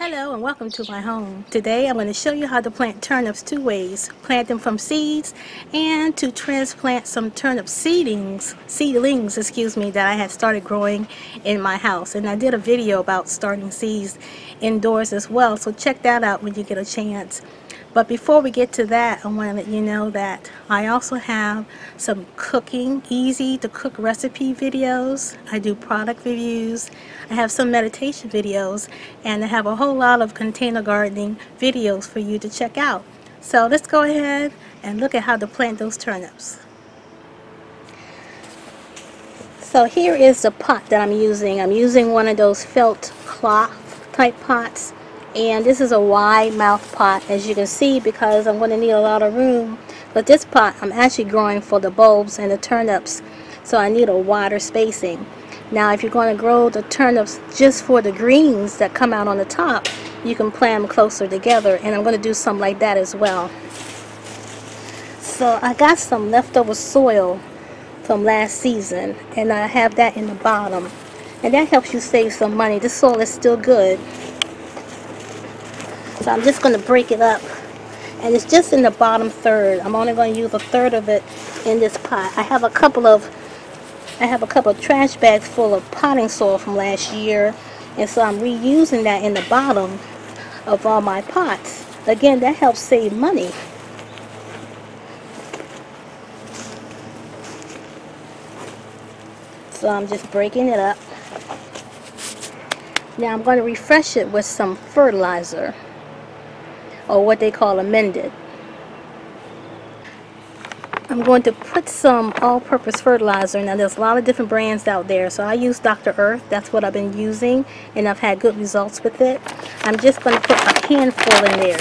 Hello and welcome to my home. Today I'm going to show you how to plant turnips two ways. Plant them from seeds and to transplant some turnip seedlings, seedlings, excuse me, that I had started growing in my house. And I did a video about starting seeds indoors as well, so check that out when you get a chance. But before we get to that, I want to let you know that I also have some cooking, easy to cook recipe videos. I do product reviews. I have some meditation videos. And I have a whole lot of container gardening videos for you to check out. So let's go ahead and look at how to plant those turnips. So here is the pot that I'm using. I'm using one of those felt cloth type pots. And this is a wide mouth pot as you can see because I'm going to need a lot of room. But this pot I'm actually growing for the bulbs and the turnips. So I need a wider spacing. Now if you're going to grow the turnips just for the greens that come out on the top you can plant them closer together. And I'm going to do something like that as well. So I got some leftover soil from last season and I have that in the bottom and that helps you save some money this soil is still good so I'm just going to break it up. And it's just in the bottom third. I'm only going to use a third of it in this pot. I have a couple of I have a couple of trash bags full of potting soil from last year. And so I'm reusing that in the bottom of all my pots. Again, that helps save money. So I'm just breaking it up. Now I'm going to refresh it with some fertilizer or what they call amended. I'm going to put some all-purpose fertilizer. Now there's a lot of different brands out there. So I use Dr. Earth. That's what I've been using. And I've had good results with it. I'm just going to put a handful in there.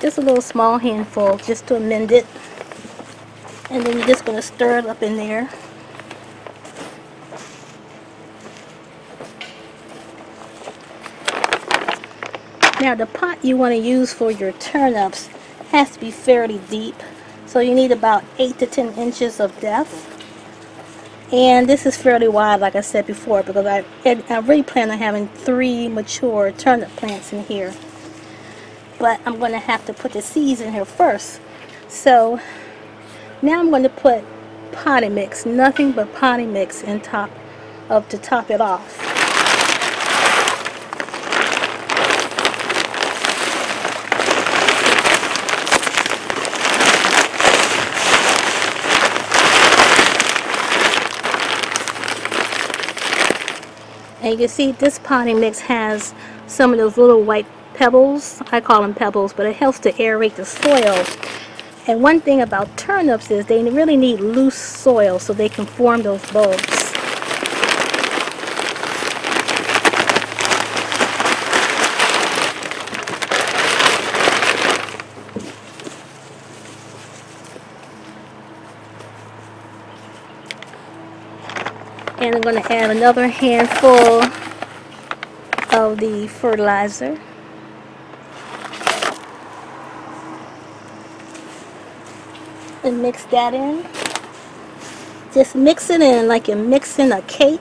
Just a little small handful just to amend it. And then you're just going to stir it up in there. Now the pot you want to use for your turnips has to be fairly deep. So you need about 8 to 10 inches of depth. And this is fairly wide like I said before because I, I really plan on having three mature turnip plants in here. But I'm going to have to put the seeds in here first. So now I'm going to put potting mix, nothing but potting mix in top of to top it off. And you can see this potting mix has some of those little white pebbles. I call them pebbles, but it helps to aerate the soil. And one thing about turnips is they really need loose soil so they can form those bulbs. And I'm going to add another handful of the fertilizer. And mix that in. Just mix it in like you're mixing a cake.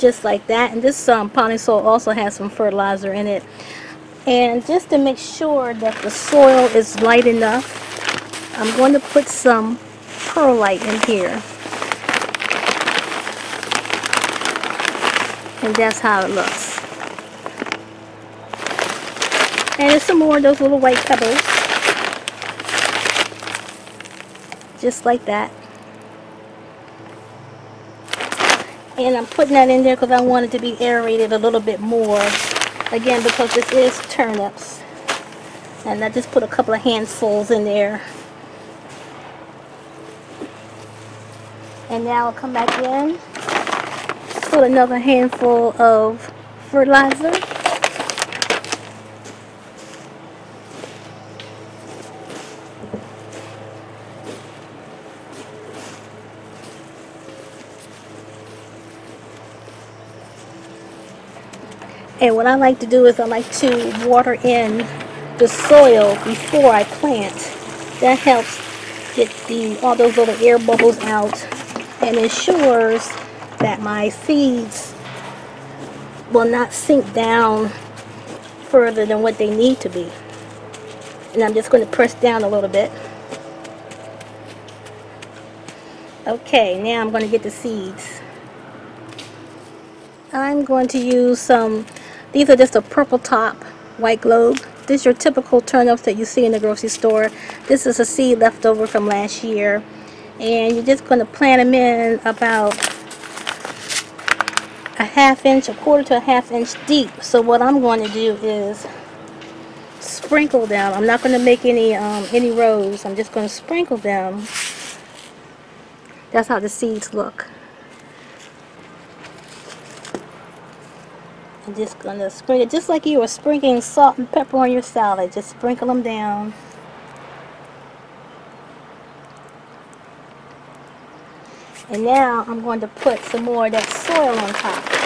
Just like that. And this um, potting soil also has some fertilizer in it. And just to make sure that the soil is light enough I'm going to put some perlite in here. And that's how it looks. And there's some more of those little white pebbles. Just like that. And I'm putting that in there because I want it to be aerated a little bit more. Again, because this is turnips. And I just put a couple of handfuls in there. And now I'll come back in, put another handful of fertilizer. And what I like to do is I like to water in the soil before I plant. That helps get the all those little air bubbles out and ensures that my seeds will not sink down further than what they need to be. And I'm just going to press down a little bit. Okay, now I'm going to get the seeds. I'm going to use some, these are just a purple top white globe. This is your typical turnips that you see in the grocery store. This is a seed left over from last year. And you're just going to plant them in about a half inch, a quarter to a half inch deep. So what I'm going to do is sprinkle them. I'm not going to make any um, any rows. I'm just going to sprinkle them. That's how the seeds look. I'm just going to sprinkle just like you were sprinkling salt and pepper on your salad. Just sprinkle them down. And now I'm going to put some more of that soil on top.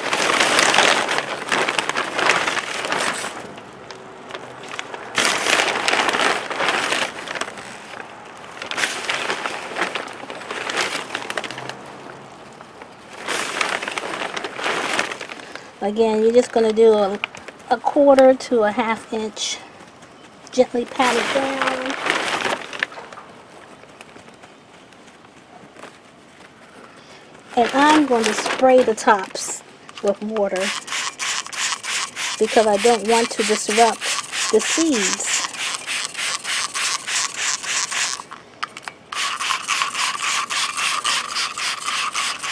Again, you're just going to do a, a quarter to a half inch. Gently pat it down. And I'm going to spray the tops with water because I don't want to disrupt the seeds.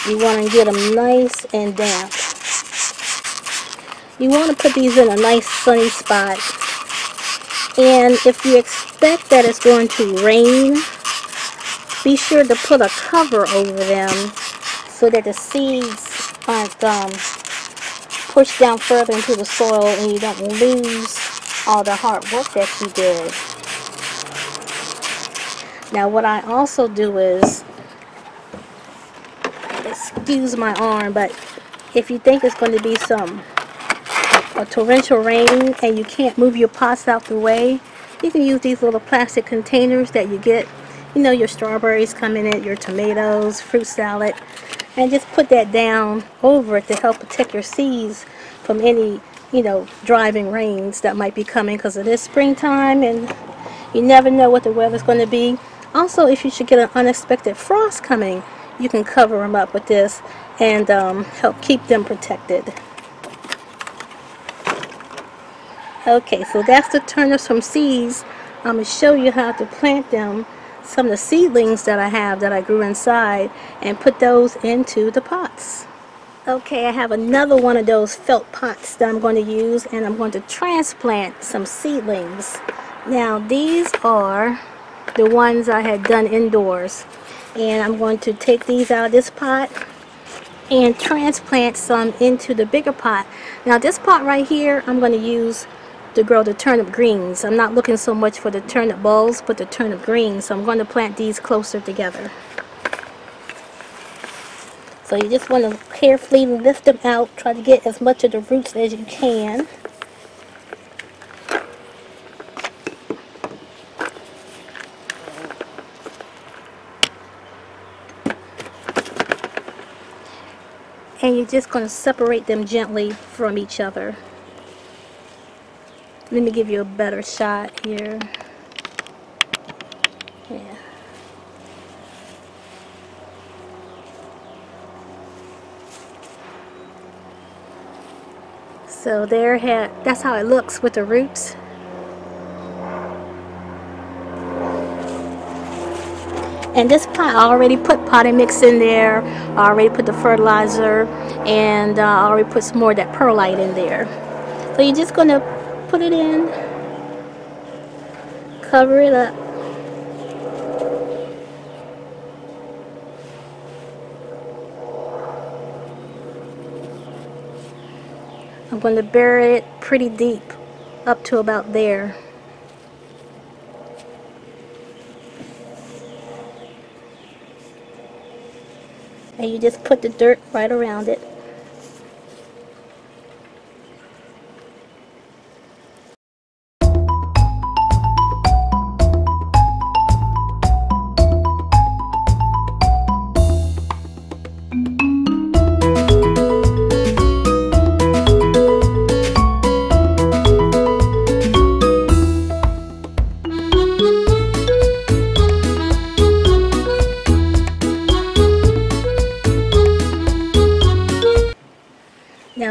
You want to get them nice and damp. You want to put these in a nice sunny spot. And if you expect that it's going to rain, be sure to put a cover over them so that the seeds aren't um, pushed down further into the soil and you don't lose all the hard work that you did. Now what I also do is, excuse my arm, but if you think it's going to be some a torrential rain and you can't move your pots out the way, you can use these little plastic containers that you get. You know, your strawberries come in it, your tomatoes, fruit salad, and just put that down over it to help protect your seeds from any, you know, driving rains that might be coming because it is springtime and you never know what the weather's going to be. Also, if you should get an unexpected frost coming, you can cover them up with this and um, help keep them protected. Okay, so that's the turnips from seeds. I'm going to show you how to plant them, some of the seedlings that I have that I grew inside, and put those into the pots. Okay, I have another one of those felt pots that I'm going to use, and I'm going to transplant some seedlings. Now, these are the ones I had done indoors. And I'm going to take these out of this pot and transplant some into the bigger pot. Now, this pot right here, I'm going to use to grow the turnip greens. I'm not looking so much for the turnip bulbs, but the turnip greens. So I'm going to plant these closer together. So you just want to carefully lift them out. Try to get as much of the roots as you can. And you're just going to separate them gently from each other. Let me give you a better shot here. Yeah. So there, had that's how it looks with the roots. And this pot, I already put potting mix in there. I already put the fertilizer, and uh, I already put some more of that perlite in there. So you're just going to put it in, cover it up. I'm going to bury it pretty deep up to about there. And you just put the dirt right around it.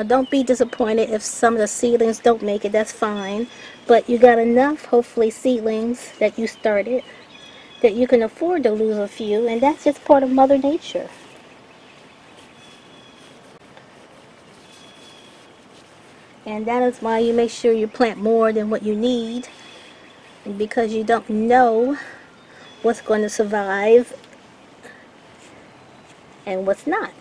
Don't be disappointed if some of the seedlings don't make it. That's fine. But you got enough, hopefully, seedlings that you started that you can afford to lose a few. And that's just part of Mother Nature. And that is why you make sure you plant more than what you need. Because you don't know what's going to survive and what's not.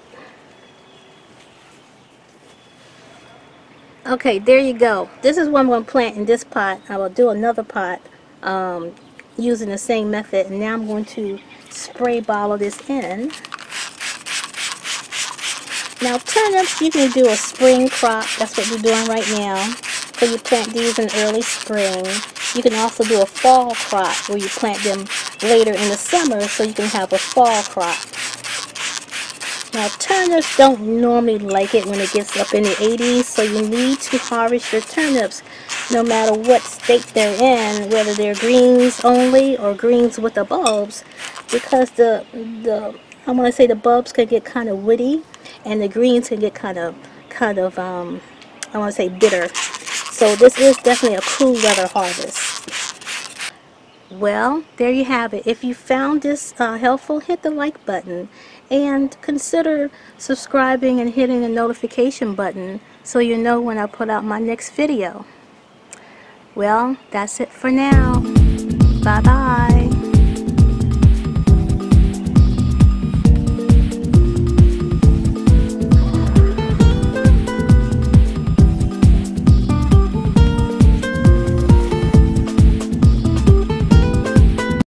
Okay, there you go. This is what I'm going to plant in this pot. I will do another pot um, using the same method. And now I'm going to spray bottle this in. Now turnips, you can do a spring crop. That's what you're doing right now. So you plant these in early spring. You can also do a fall crop where you plant them later in the summer so you can have a fall crop. Now turnips don't normally like it when it gets up in the 80s, so you need to harvest your turnips no matter what state they're in, whether they're greens only or greens with the bulbs, because the, the I want to say the bulbs can get kind of woody and the greens can get kind of, kind of, um, I want to say bitter. So this is definitely a cool weather harvest. Well, there you have it. If you found this uh, helpful, hit the like button and consider subscribing and hitting the notification button so you know when I put out my next video. Well, that's it for now. Bye-bye.